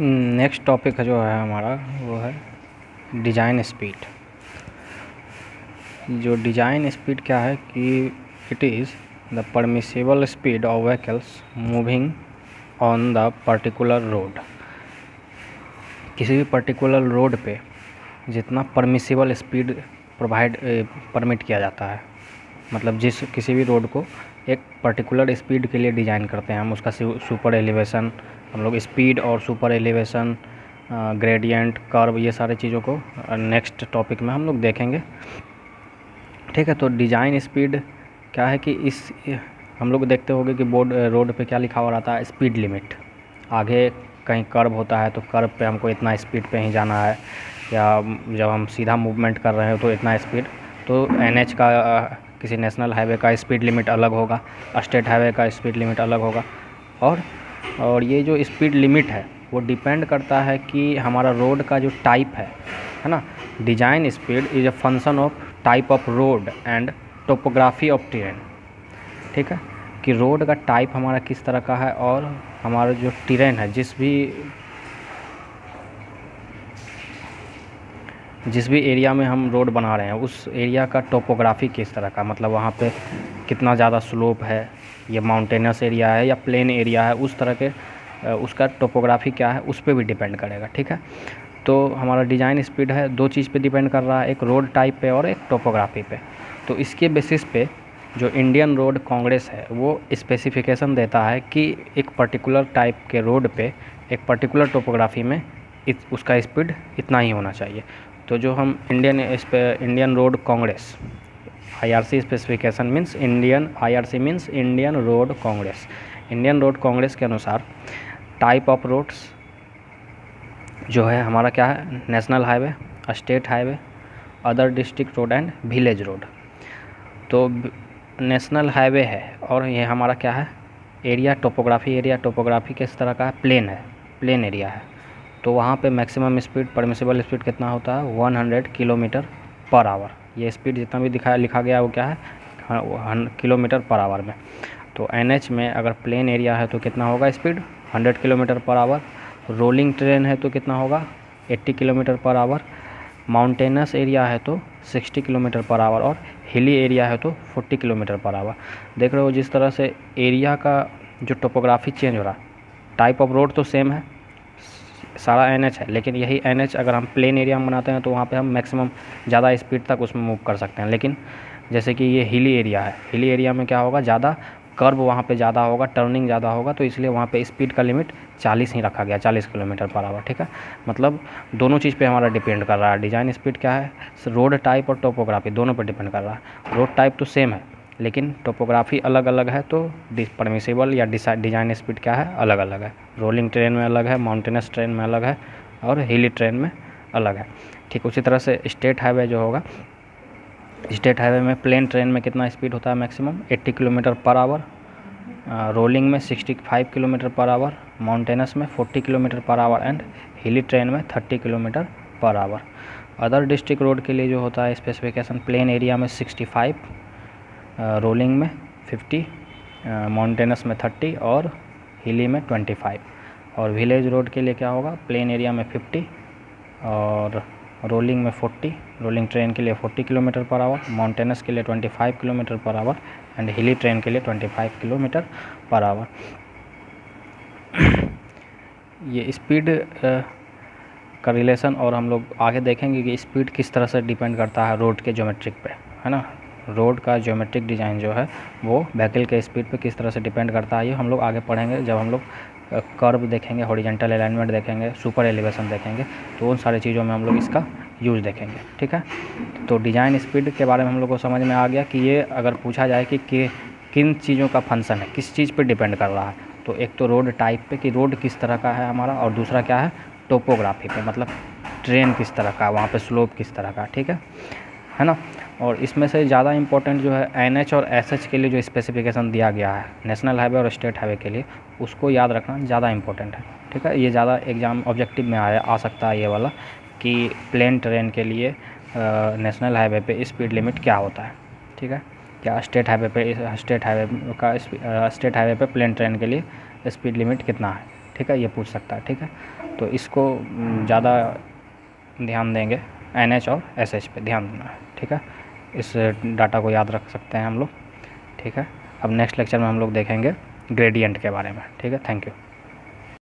Next topic जो है हमारा, वो है डिज़ाइन स्पीड जो डिज़ाइन स्पीड क्या है कि it is the permissible speed of vehicles moving on the particular road किसी भी पर्टिकुलर रोड पे जितना परमिसिबल स्पीड प्रोवाइड परमिट किया जाता है मतलब जिस किसी भी रोड को एक पर्टिकुलर स्पीड के लिए डिज़ाइन करते हैं, हम उसका सुपर एलिवेशन हम लोग स्पीड और सुपर एलिवेशन ग्रेडियंट, कर्व, ये सारे चीज़ों को नेक्स्ट टॉपिक में हम लोग देखेंगे। ठीक है तो डिज़ाइन स्पीड क्या है कि इस, हम लोग देखते होंगे कि बोर्ड रोड पे क्या लिखा हुआ रहता है, स्पीड लिमिट। आगे कहीं कर्व होता है तो कर्व पे हमको इतना स्पीड पे ही जाना है, या जब हम सीधा मूवमेंट कर रहे हो तो इतना स्पीड तो एनएच का किसी नेशनल हाईवे का स्पीड लिमिट अलग होगा, स्टेट हाईवे का स्पीड लिमिट अलग होगा, और और ये जो स्पीड लिमिट है, वो डिपेंड करता है कि हमारा रोड का जो टाइप है है ना? Design speed is a function of type of road and topography of terrain ठीक है? कि रोड का टाइप हमारा किस तरह का है और हमारा जो ट्रेन है, जिस भी जिस भी एरिया में हम रोड बना रहे हैं, उस एरिया का टोपोग्राफी किस तरह का? मतलब वहाँ पे कितना ज़्यादा स्लोप है या माउंटेनस एरिया है या प्लेन एरिया है उस तरह के उसका टोपोग्राफी क्या है उस पर भी डिपेंड करेगा ठीक है? तो हमारा डिज़ाइन स्पीड है दो चीज़ पे डिपेंड कर रहा है एक रोड टाइप पे और एक टोपोग्राफी पे। तो इसके बेसिस पे जो इंडियन रोड कांग्रेस है वो स्पेसिफिकेशन देता है कि एक पर्टिकुलर टाइप के रोड पे एक पर्टिकुलर टोपोग्राफी में इत, उसका स्पीड इतना ही होना चाहिए। तो जो हम Indian Indian Road Congress IRC specification means Indian IRC means Indian Road Congress Indian Road Congress के अनुसार टाइप ऑफ़ रोड्स जो है, हमारा क्या है? National highway state highway other district road and village road तो नेशनल हाईवे है और ये हमारा क्या है? एरिया टोपोग्राफी एरिया टोपोग्राफी किस तरह का है? प्लेन है प्लेन एरिया है। तो वहाँ पे मैक्सिमम स्पीड परमिसिबल स्पीड कितना होता है? 100 किलोमीटर पर आवर ये स्पीड जितना भी दिखाया, लिखा गया वो क्या है? किलोमीटर पर आवर में। तो एनएच में अगर प्लेन एरिया है तो कितना होगा speed 100 kilometre per hour rolling terrain है तो कितना होगा? 80 kilometre per hour mountainous area है तो 60 किलोमीटर पर आवर और हिली एरिया है तो 40 किलोमीटर पर आवर देख रहे हो जिस तरह से एरिया का जो टोपोग्राफी चेंज हो रहा है। टाइप ऑफ़ रोड तो सेम है। सारा एनएच है, लेकिन यही एनएच अगर हम प्लेन एरिया में बनाते हैं तो वहाँ पे हम मैक्सिमम ज़्यादा स्पीड तक उसमें मूव कर सकते हैं। लेकिन जैसे कि ये हिली एरिया है, हिली एरिया में क्या होगा, ज़्यादा कर्व वहाँ पे ज़्यादा होगा, टर्निंग ज़्यादा होगा तो इसलिए वहाँ पे स्पीड का लिमिट 40 ही रखा गया 40 किलोमीटर पर आवर, ठीक है? मतलब दोनों चीज़ पे हमारा डिपेंड कर रहा है। डिज़ाइन स्पीड क्या है? रोड टाइप और टोपोग्राफी, दोनों पर डिपेंड कर रहा है। रोड टाइप तो सेम है लेकिन टोपोग्राफी अलग अलग है तो परमिसेबल या डिज़ाइन स्पीड क्या है? अलग अलग है। रोलिंग ट्रेन में अलग है माउंटेनस ट्रेन में अलग है और हिली ट्रेन में अलग है। ठीक, उसी तरह से स्टेट हाईवे जो होगा स्टेट हाईवे में प्लेन ट्रेन में कितना स्पीड होता है maximum 80 kilometre per hour rolling में 65 किलोमीटर पर आवर माउंटेनस में 40 किलोमीटर पर आवर एंड हिली ट्रेन में 30 kilometre per our other district road के लिए जो होता है स्पेसिफिकेशन प्लेन एरिया में 65 रोलिंग में 50 माउंटेनस में 30 और हिली में 25 और विलेज रोड के लिए क्या होगा? प्लेन एरिया में 50 और रोलिंग में 40 रोलिंग ट्रेन के लिए 40 किलोमीटर पर आवर माउंटेनस के लिए 25 किलोमीटर पर आवर एंड हिली ट्रेन के लिए 25 किलोमीटर पर आवर ये स्पीड का रिलेशन और हम लोग आगे देखेंगे कि स्पीड किस तरह से डिपेंड करता है रोड के ज्योमेट्रिक पे, है ना? रोड का ज्योमेट्रिक डिज़ाइन जो है वो व्हीकल के स्पीड पे किस तरह से डिपेंड करता है ये हम लोग आगे पढ़ेंगे। जब हम लोग कर्व देखेंगे हॉरिजेंटल अलाइनमेंट देखेंगे सुपर एलिवेशन देखेंगे तो उन सारी चीज़ों में हम लोग इसका यूज़ देखेंगे ठीक है? तो डिज़ाइन स्पीड के बारे में हम लोग को समझ में आ गया कि ये अगर पूछा जाए कि, कि किन चीज़ों का फ़ंक्शन है किस चीज़ पर डिपेंड कर रहा है तो एक तो रोड टाइप पे कि रोड किस तरह का है हमारा और दूसरा क्या है टोपोग्राफी पे मतलब ट्रेन किस तरह का वहाँ पे स्लोप किस तरह का ठीक है? है ना? और इसमें से ज़्यादा इंपॉर्टेंट जो है NH और SH के लिए जो स्पेसिफिकेशन दिया गया है नेशनल हाईवे और स्टेट हाईवे के लिए, उसको याद रखना ज़्यादा इंपॉर्टेंट है, ठीक है? ये ज़्यादा एग्ज़ाम ऑब्जेक्टिव में आया, आ सकता है ये वाला कि प्लेन ट्रेन के लिए नेशनल हाईवे पे स्पीड लिमिट क्या होता है, ठीक है? क्या स्टेट हाईवे पे स्टेट हाईवे का स्टेट हाईवे पे प्लेन ट्रेन के लिए स्पीड लिमिट कितना है, ठीक है? ये पूछ सकता है, ठीक है? तो इसको ज़्यादा ध्यान देंगे। एन एच और एस एच पे, ध्यान देना, ठीक है? इस डाटा को याद रख सकते हैं हम लोग, ठीक है? अब नेक्स्ट लेक्चर में हम लोग देखेंगे ग्रेडियंट के बारे में, ठीक है? Thank you.